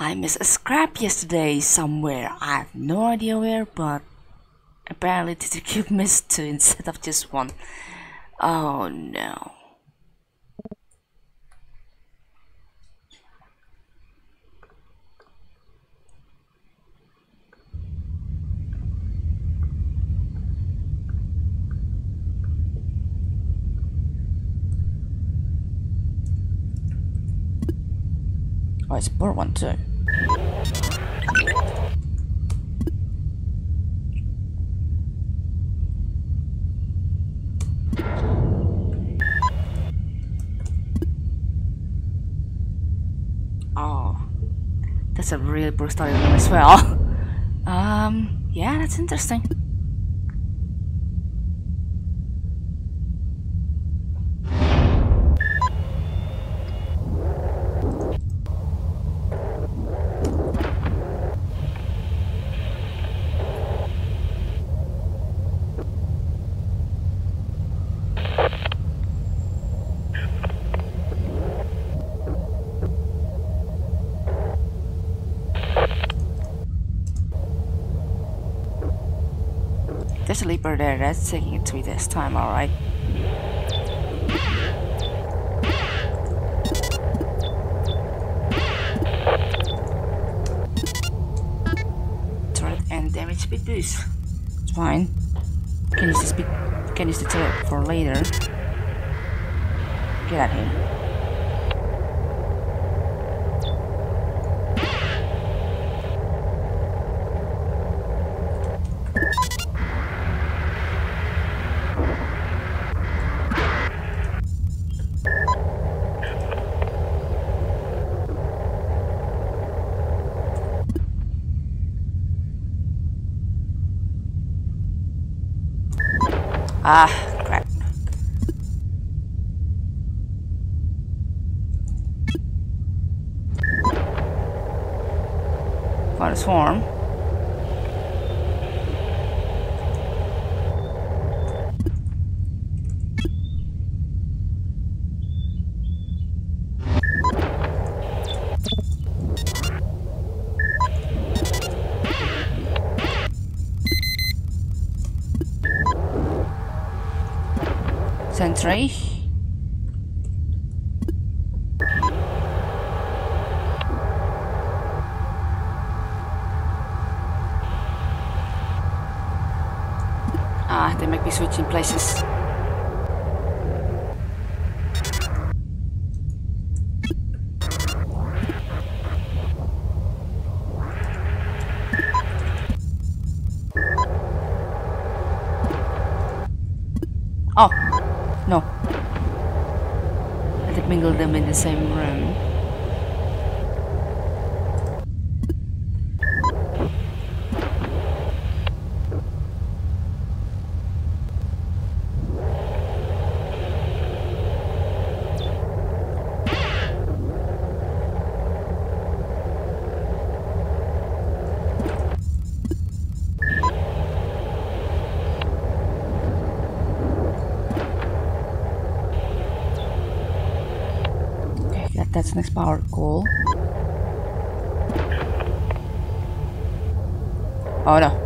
I missed a scrap yesterday somewhere. I have no idea where, but apparently Detective missed two instead of just one. Oh no. Poor one too. Oh, that's a really poor story as well. um, yeah, that's interesting. There's a leaper there, that's taking it to me this time, alright. Turret and damage speed boost. It's fine. Can use this speed can use the turret for later. Get out here. Ah, crap. A swarm. Sentry. Ah, they might be switching places. Oh, no. I did mingle them in the same room. Okay, that, that's next power goal. Oh no.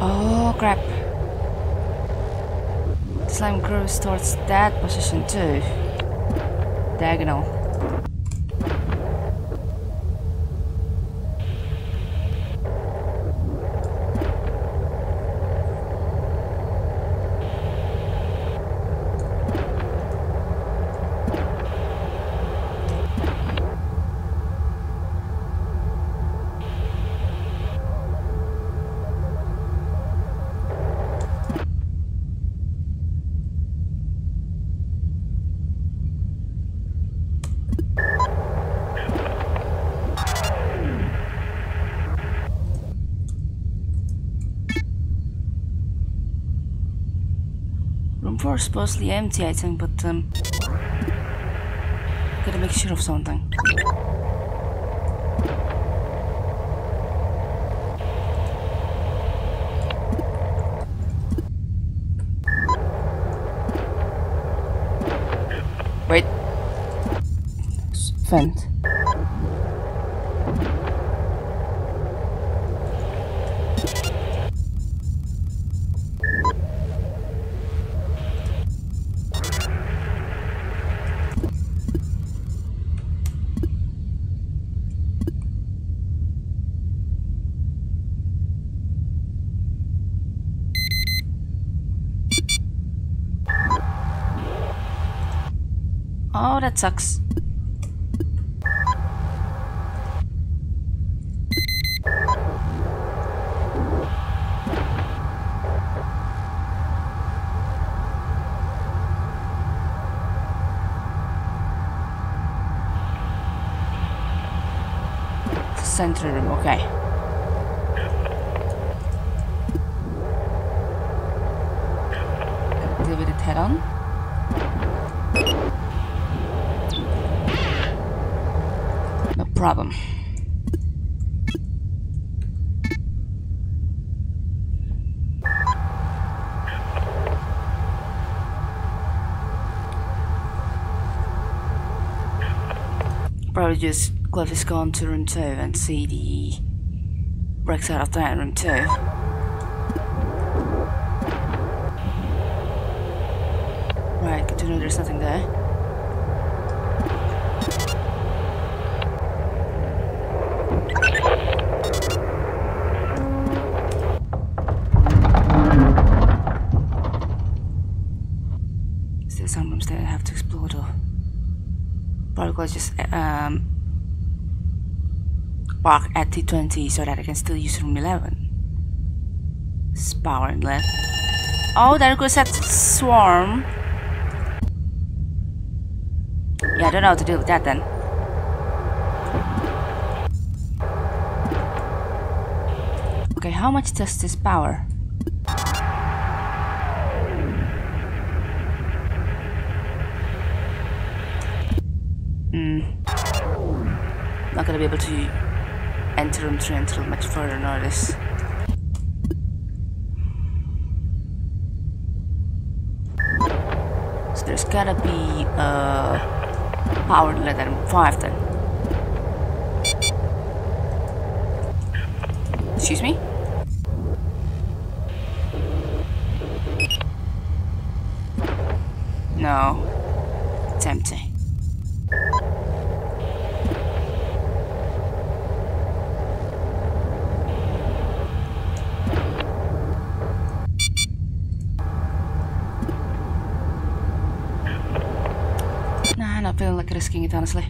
Oh crap. Slime grows towards that position too. Diagonal. Room 4 is supposedly empty, I think, but um, gotta make sure of something. Wait. Vent. Oh, that sucks. Center room, okay. Head on. Problem. Probably just Cliff is gone to room 2 and see the bricks out of that room 2. Right, know there's nothing there. Still some rooms that I have to explore though. Probably just um, park at T20 so that I can still use room 11. It's power and left. Oh, there goes that swarm. Yeah, I don't know how to deal with that then. Okay, how much does this power? Hmm. Not gonna be able to enter room 3 until much further notice. So there's gotta be a power limit at room 5 then. Excuse me? No. It's empty. Risking it honestly.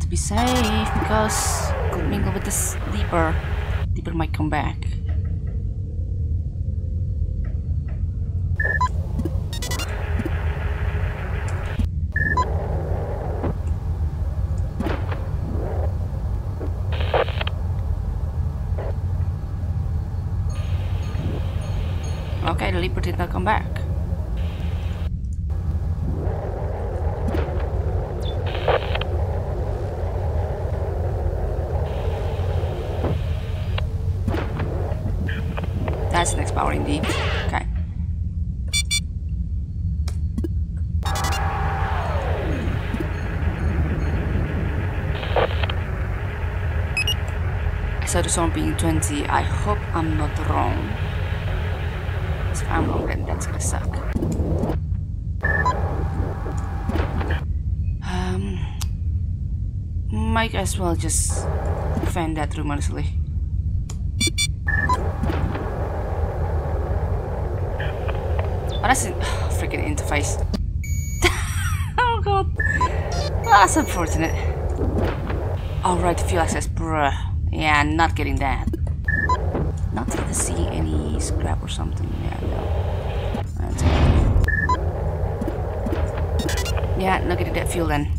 To be safe because could mingle with the sleeper. Sleeper might come back. Okay, the leaper did not come back. That's next power indeed. Okay. So the song being 20, I hope I'm not wrong. If I'm wrong, then that's gonna suck. Um, might as well just defend that room Oh, that's a freaking interface. oh god. that's unfortunate. Oh right, fuel access, bruh. Yeah, not getting that. Not to see any scrap or something. Yeah, no. That's okay. Yeah, not getting that fuel then.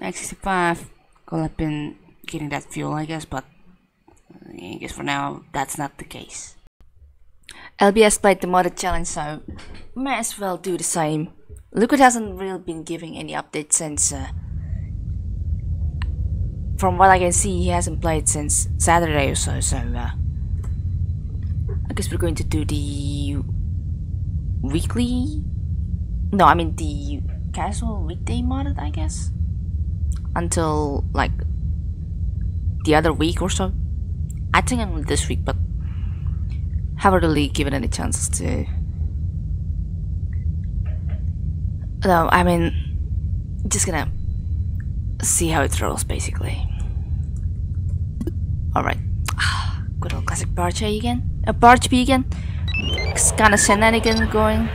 X65 could have been getting that fuel, I guess, but I guess for now that's not the case. LBS played the modded challenge, so may as well do the same. Liquid hasn't really been giving any updates since. Uh, from what I can see, he hasn't played since Saturday or so, so uh, I guess we're going to do the weekly. No, I mean the casual weekday modded, I guess until like the other week or so. I think I'm this week, but haven't really given any chances to. No, I mean, just gonna see how it rolls basically. Alright. Good old classic Barge again. A Barge B again. It's kind of shenanigan going.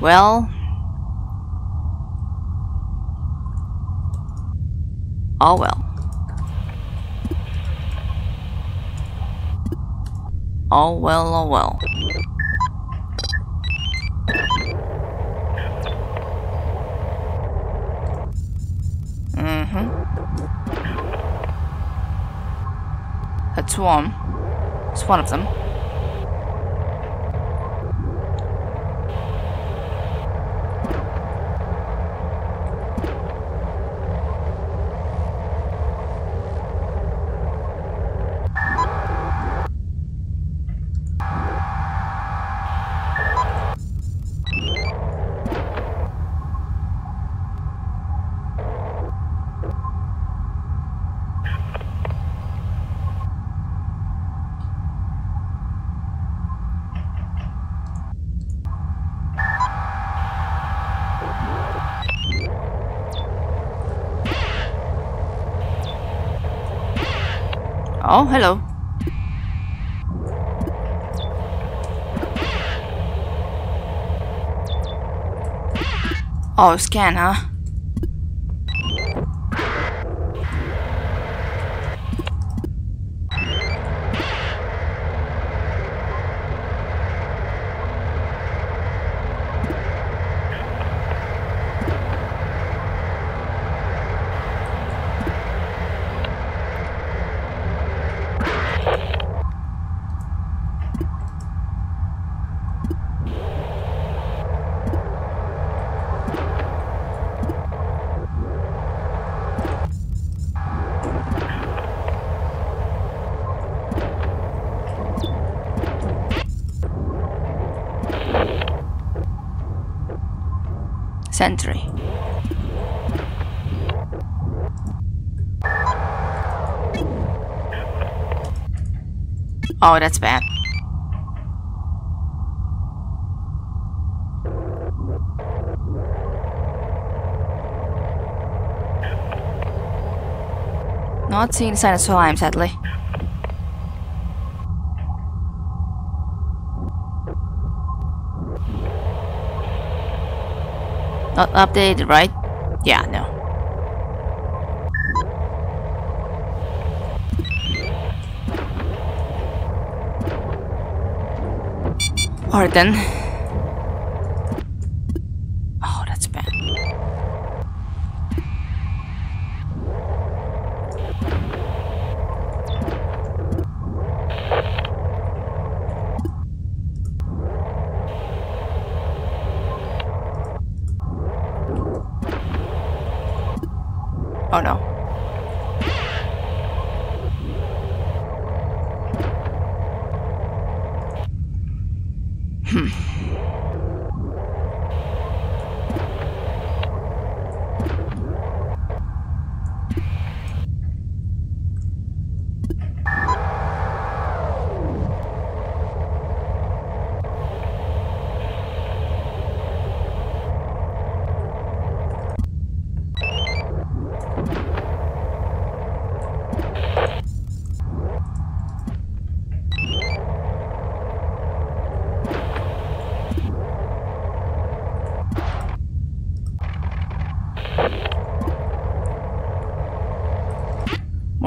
Well, Oh well. All well, all well. Mm-hmm. That's one. It's one of them. Oh, hello. Oh, scan, Sentry. Oh, that's bad. Not seeing sign of slime, sadly. Not updated, right? Yeah, no. Alright then.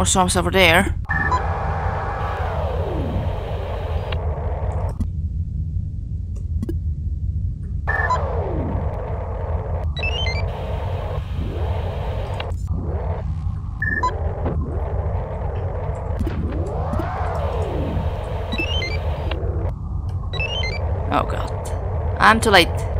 More over there. Oh god. I'm too late.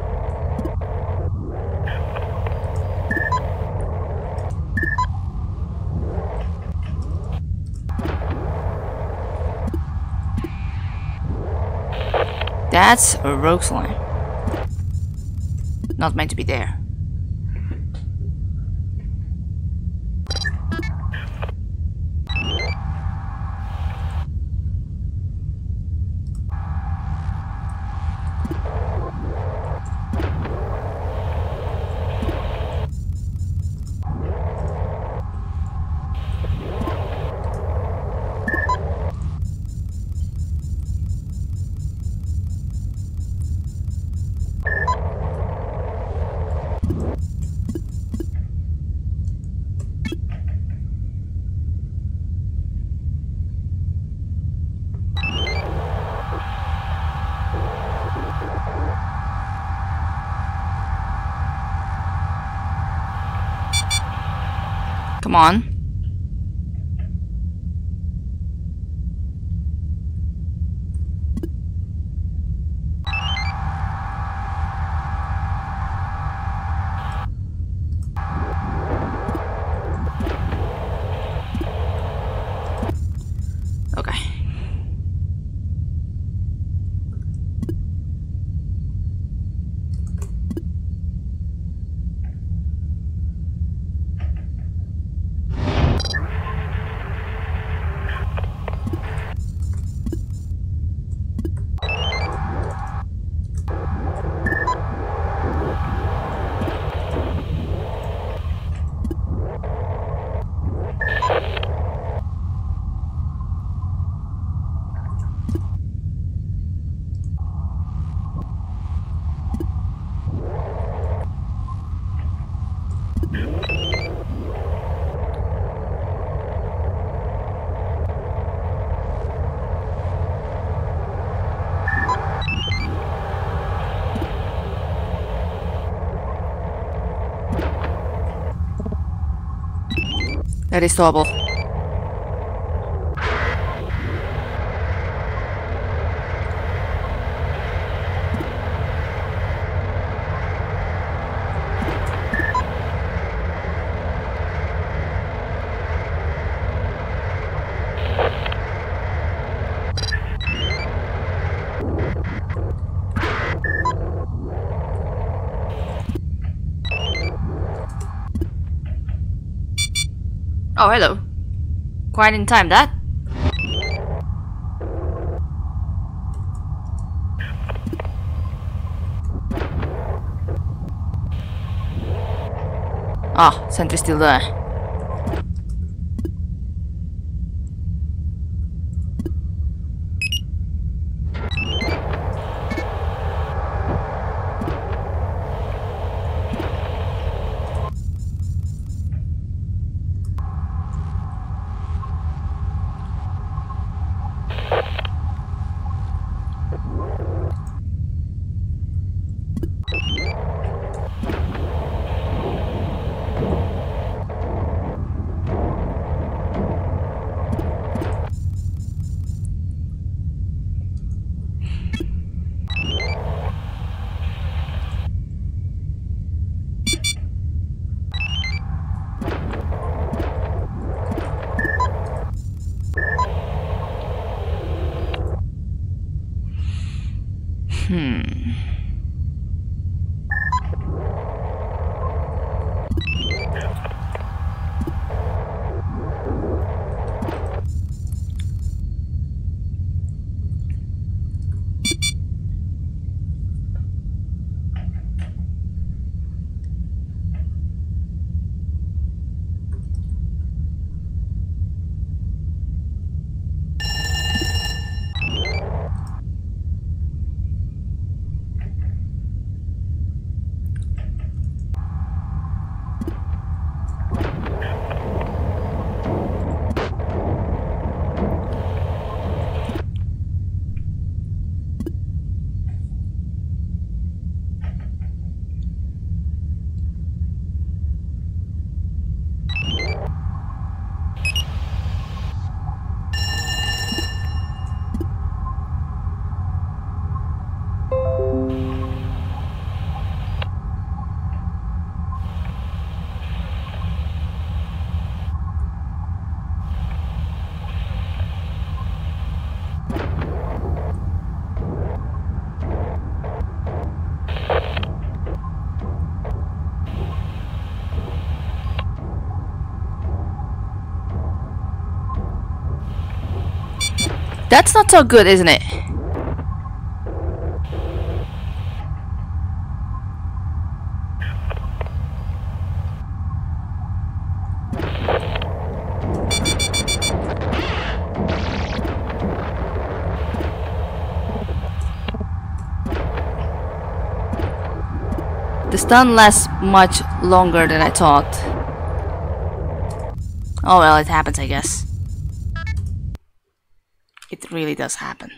That's a rogue slime. Not meant to be there. Come on. Okay. That is doable. Oh, hello. Quite in time, that. Ah, sentry still there. 嗯。That's not so good, isn't it? The stun lasts much longer than I thought. Oh well, it happens, I guess. Really does happen.